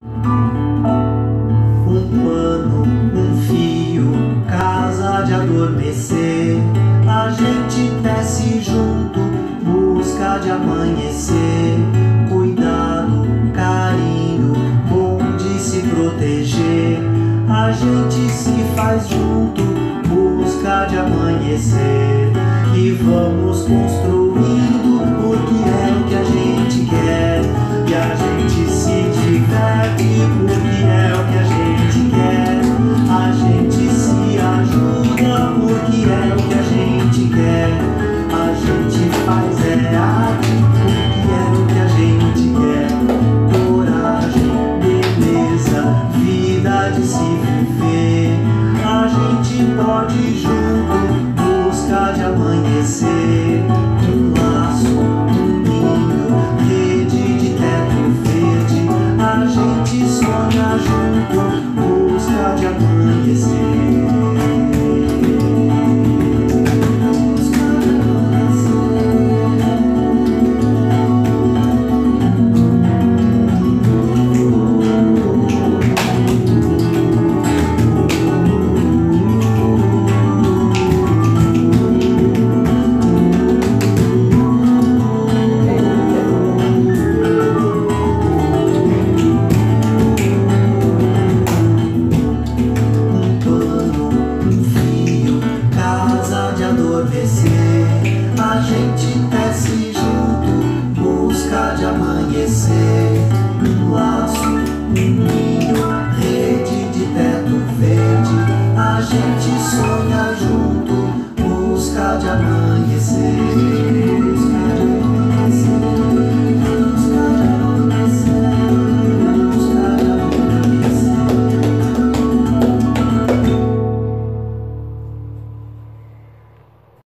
Um pano, um fio, casa de adormecer. A gente desce junto, busca de amanhecer. Cuidado, carinho, bom de se proteger. A gente se faz junto, busca de amanhecer. E vamos construindo A gente pode junto buscar de amanhecer. Um laço, um ninho, rede de teto verde. A gente sonha junto, busca de amanhecer.